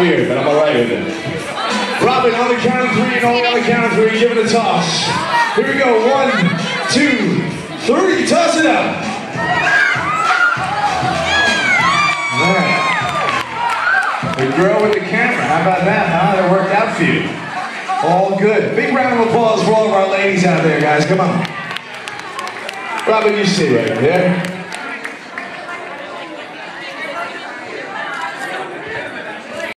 of weird, but I'm alright with it. Robin, on the count of three, and all on the count of three, give it a toss. Here we go. One, two, three. Toss it up. The We with the camera. How about that, huh? That worked out for you. All good. Big round of applause for all of our ladies out there, guys. Come on. Robin, you stay right there.